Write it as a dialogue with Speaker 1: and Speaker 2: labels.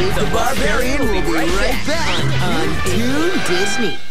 Speaker 1: Dave the Barbarian will be right back on Toon Disney.